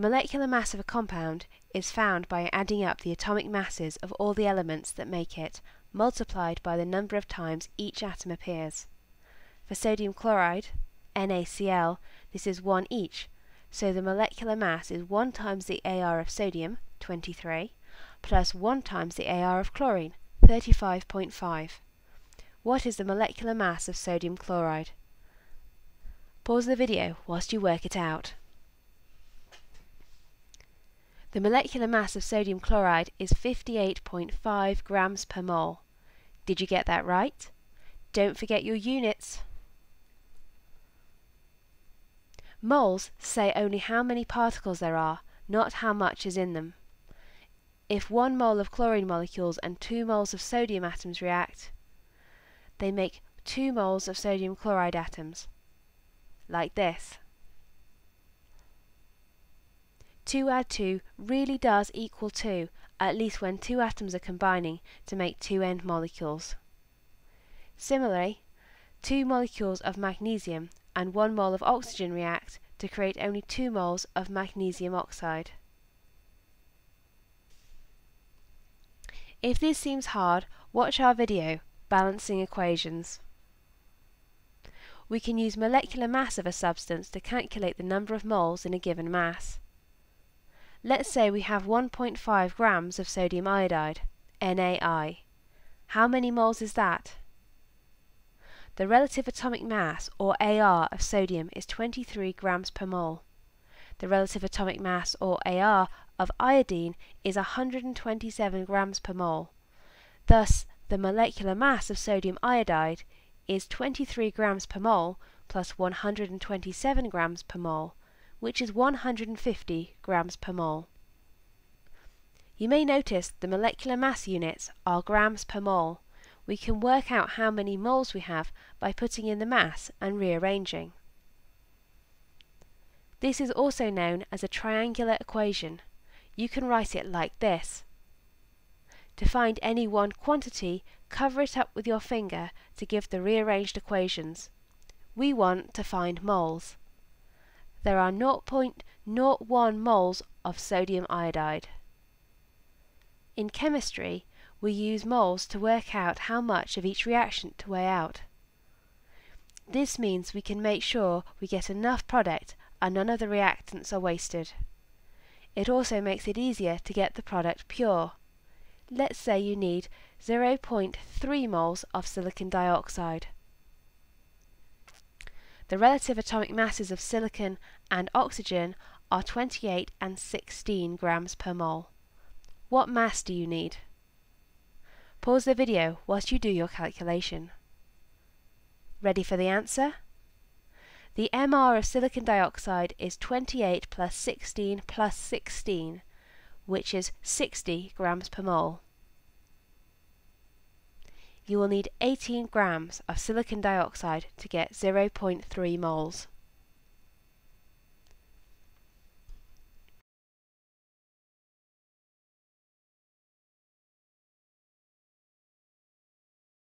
molecular mass of a compound is found by adding up the atomic masses of all the elements that make it, multiplied by the number of times each atom appears. For sodium chloride, NaCl, this is 1 each, so the molecular mass is 1 times the Ar of sodium, 23, plus 1 times the Ar of chlorine, 35.5. What is the molecular mass of sodium chloride? Pause the video whilst you work it out. The molecular mass of sodium chloride is 58.5 grams per mole. Did you get that right? Don't forget your units. Moles say only how many particles there are, not how much is in them. If 1 mole of chlorine molecules and 2 moles of sodium atoms react, they make 2 moles of sodium chloride atoms, like this. 2 add 2 really does equal 2, at least when two atoms are combining to make two end molecules. Similarly, two molecules of magnesium and 1 mole of oxygen react to create only 2 moles of magnesium oxide. If this seems hard, watch our video, Balancing Equations. We can use molecular mass of a substance to calculate the number of moles in a given mass. Let's say we have 1.5 grams of sodium iodide, NaI. How many moles is that? The relative atomic mass, or Ar, of sodium is 23 grams per mole. The relative atomic mass, or Ar, of iodine is 127 grams per mole. Thus, the molecular mass of sodium iodide is 23 grams per mole plus 127 grams per mole, which is 150 grams per mole. You may notice the molecular mass units are grams per mole. We can work out how many moles we have by putting in the mass and rearranging. This is also known as a triangular equation. You can write it like this. To find any one quantity, cover it up with your finger to give the rearranged equations. We want to find moles there are 0.01 moles of sodium iodide. In chemistry, we use moles to work out how much of each reaction to weigh out. This means we can make sure we get enough product and none of the reactants are wasted. It also makes it easier to get the product pure. Let's say you need 0.3 moles of silicon dioxide. The relative atomic masses of silicon and oxygen are 28 and 16 grams per mole. What mass do you need? Pause the video whilst you do your calculation. Ready for the answer? The MR of silicon dioxide is 28 plus 16 plus 16, which is 60 grams per mole you will need 18 grams of silicon dioxide to get 0.3 moles.